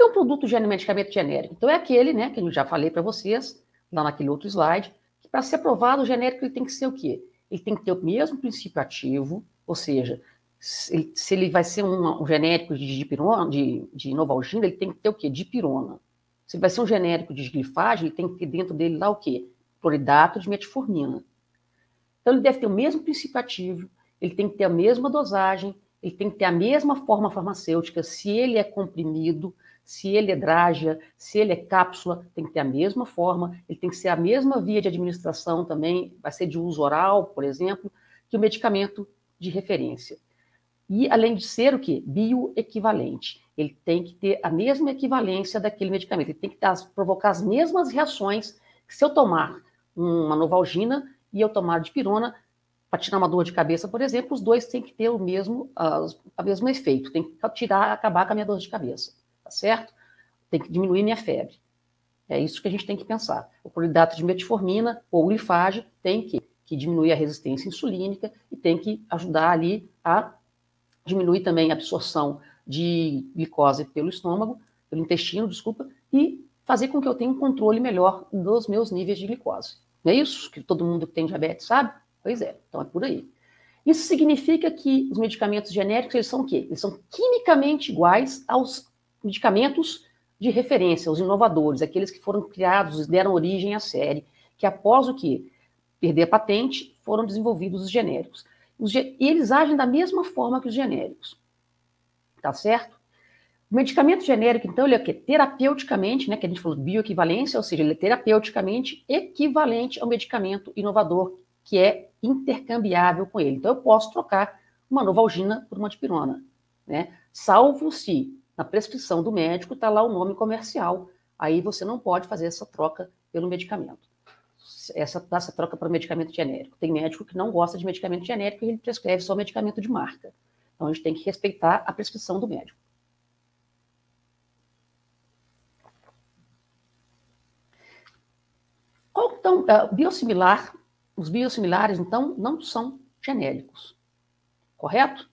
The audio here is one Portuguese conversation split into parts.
que é um produto de medicamento genérico? Então, é aquele, né, que eu já falei para vocês, lá naquele outro slide, que para ser aprovado, o genérico ele tem que ser o quê? Ele tem que ter o mesmo princípio ativo, ou seja, se ele, vai ser um, um genérico de dipirona, de, de novalgina, ele tem que ter o quê? Dipirona. Se vai ser um genérico de glifagem, ele tem que ter dentro dele lá o quê? Cloridato de metformina. Então, ele deve ter o mesmo princípio ativo, ele tem que ter a mesma dosagem, ele tem que ter a mesma forma farmacêutica. Se ele é comprimido, se ele é drágia, se ele é cápsula, tem que ter a mesma forma, ele tem que ser a mesma via de administração também, vai ser de uso oral, por exemplo, que o medicamento de referência. E, além de ser o quê? Bioequivalente. Ele tem que ter a mesma equivalência daquele medicamento. Ele tem que dar, provocar as mesmas reações que se eu tomar uma novalgina e eu tomar dipirona, para tirar uma dor de cabeça, por exemplo, os dois têm que ter o mesmo, uh, o mesmo efeito. Tem que tirar, acabar com a minha dor de cabeça, tá certo? Tem que diminuir minha febre. É isso que a gente tem que pensar. O polidato de metformina ou glifage tem que, que diminuir a resistência insulínica e tem que ajudar ali a diminuir também a absorção de glicose pelo estômago, pelo intestino, desculpa, e fazer com que eu tenha um controle melhor dos meus níveis de glicose. Não é isso que todo mundo que tem diabetes sabe? Pois é, então é por aí. Isso significa que os medicamentos genéricos, eles são o quê? Eles são quimicamente iguais aos medicamentos de referência, os inovadores, aqueles que foram criados e deram origem à série, que após o que? Perder a patente, foram desenvolvidos os genéricos. Os ge eles agem da mesma forma que os genéricos. Tá certo? O medicamento genérico, então, ele é o quê? Terapeuticamente, né, que a gente falou bioequivalência, ou seja, ele é terapeuticamente equivalente ao medicamento inovador que é intercambiável com ele. Então, eu posso trocar uma novalgina por uma dipirona, né? Salvo se na prescrição do médico está lá o nome comercial. Aí você não pode fazer essa troca pelo medicamento. Essa, essa troca para o medicamento genérico. Tem médico que não gosta de medicamento genérico e ele prescreve só medicamento de marca. Então, a gente tem que respeitar a prescrição do médico. Então, uh, biosimilar os biosimilares, então, não são genéricos. Correto?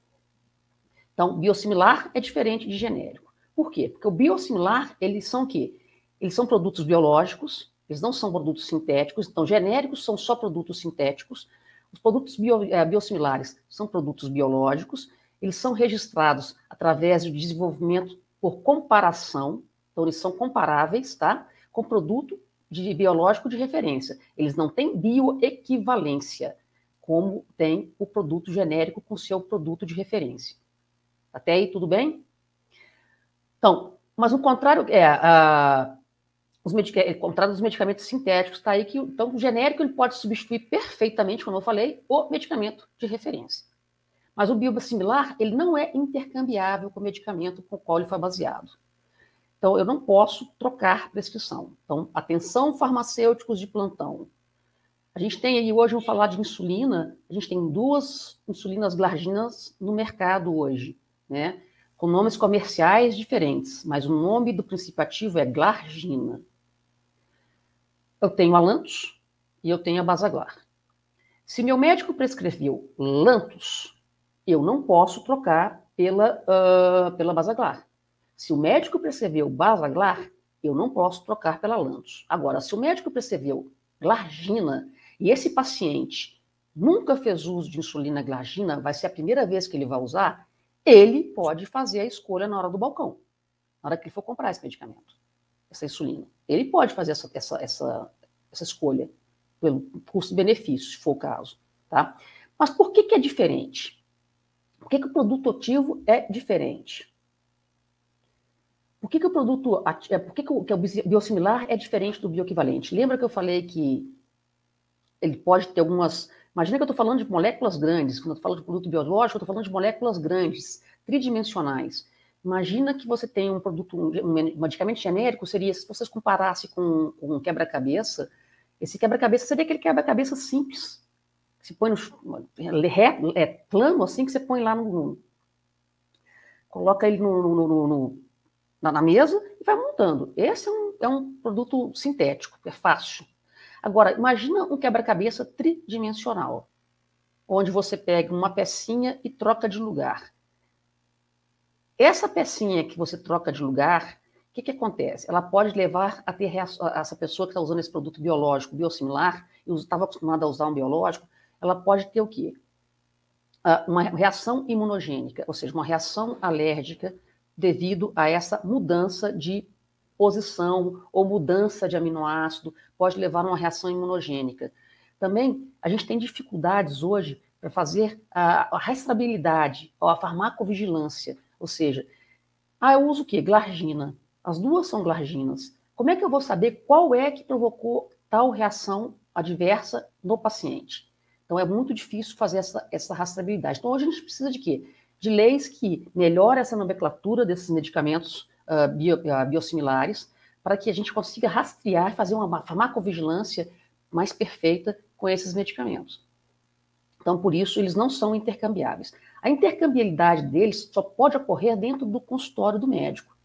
Então, biosimilar é diferente de genérico. Por quê? Porque o biosimilar, eles são o quê? Eles são produtos biológicos, eles não são produtos sintéticos, então genéricos são só produtos sintéticos. Os produtos bio, eh, biosimilares são produtos biológicos, eles são registrados através de desenvolvimento por comparação, então eles são comparáveis, tá? Com produto de biológico de referência. Eles não têm bioequivalência, como tem o produto genérico com seu produto de referência. Até aí, tudo bem? Então, mas o contrário é a, os é, o contrário dos medicamentos sintéticos, está aí que então o genérico ele pode substituir perfeitamente, como eu falei, o medicamento de referência. Mas o biosimilar, ele não é intercambiável com o medicamento com o qual ele foi baseado. Então, eu não posso trocar prescrição. Então, atenção farmacêuticos de plantão. A gente tem aí, hoje, vamos falar de insulina, a gente tem duas insulinas glarginas no mercado hoje, né? Com nomes comerciais diferentes, mas o nome do princípio ativo é glargina. Eu tenho a Lantus e eu tenho a Basaglar. Se meu médico prescreveu Lantus, eu não posso trocar pela, uh, pela Basaglar. Se o médico prescreveu Basaglar, eu não posso trocar pela Lantus. Agora, se o médico prescreveu Glargina e esse paciente nunca fez uso de insulina glargina, vai ser a primeira vez que ele vai usar, ele pode fazer a escolha na hora do balcão, na hora que ele for comprar esse medicamento, essa insulina. Ele pode fazer essa, essa, essa, essa escolha pelo custo-benefício, se for o caso. Tá? Mas por que, que é diferente? Por que, que o produto ativo é diferente? Por que, que o produto, é, por que, que, o, que o biosimilar é diferente do bioequivalente? Lembra que eu falei que ele pode ter algumas. Imagina que eu estou falando de moléculas grandes, quando eu falo de produto biológico, eu estou falando de moléculas grandes, tridimensionais. Imagina que você tem um produto, um medicamento genérico, seria, se vocês comparassem com, com um quebra-cabeça, esse quebra-cabeça seria aquele quebra-cabeça simples. Que se põe no. É, é plano assim que você põe lá no. Coloca ele no, no, no, no na, na mesa e vai montando. Esse é um, é um produto sintético, é fácil. Agora, imagina um quebra-cabeça tridimensional, onde você pega uma pecinha e troca de lugar. Essa pecinha que você troca de lugar, que, que acontece? Ela pode levar a ter essa pessoa que está usando esse produto biológico biosimilar e estava acostumada a usar um biológico, ela pode ter o quê? Uma reação imunogênica, ou seja, uma reação alérgica devido a essa mudança de posição ou mudança de aminoácido, pode levar a uma reação imunogênica. Também a gente tem dificuldades hoje para fazer a, a restabilidade ou a farmacovigilância, ou seja, ah, eu uso o quê? Glargina. As duas são glarginas. Como é que eu vou saber qual é que provocou tal reação adversa no paciente? Então é muito difícil fazer essa, essa rastreabilidade. Então hoje a gente precisa de quê? De leis que melhorem essa nomenclatura desses medicamentos uh, bio, uh, biosimilares para que a gente consiga rastrear, fazer uma farmacovigilância mais perfeita com esses medicamentos. Então, por isso, eles não são intercambiáveis. A intercambiabilidade deles só pode ocorrer dentro do consultório do médico.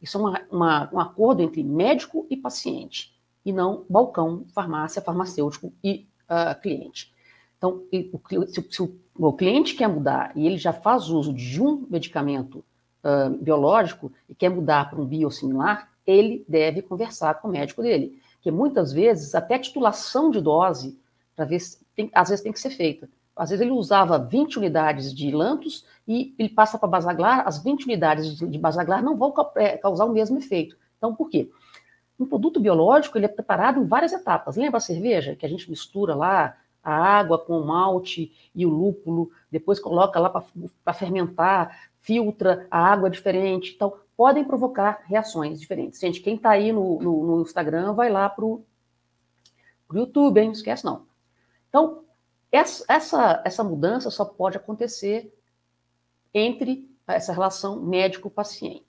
Isso é uma, uma, um acordo entre médico e paciente, e não balcão, farmácia, farmacêutico e uh, cliente. Então, se, se o, cliente quer mudar e ele já faz uso de um medicamento uh, biológico e quer mudar para um biosimilar, ele deve conversar com o médico dele. Porque muitas vezes, até titulação de dose para ver tem, às vezes tem que ser feita. Às vezes ele usava 20 unidades de Lantus e ele passa para Basaglar, as 20 unidades de, de Basaglar não vão é, causar o mesmo efeito. Então, por quê? Um produto biológico ele é preparado em várias etapas. Lembra a cerveja que a gente mistura lá a água com o malte e o lúpulo, depois coloca lá para fermentar, filtra a água diferente. Então, podem provocar reações diferentes. Gente, quem está aí no, no, no, Instagram vai lá para o YouTube, hein? Não esquece não. Então, essa, essa mudança só pode acontecer entre essa relação médico-paciente.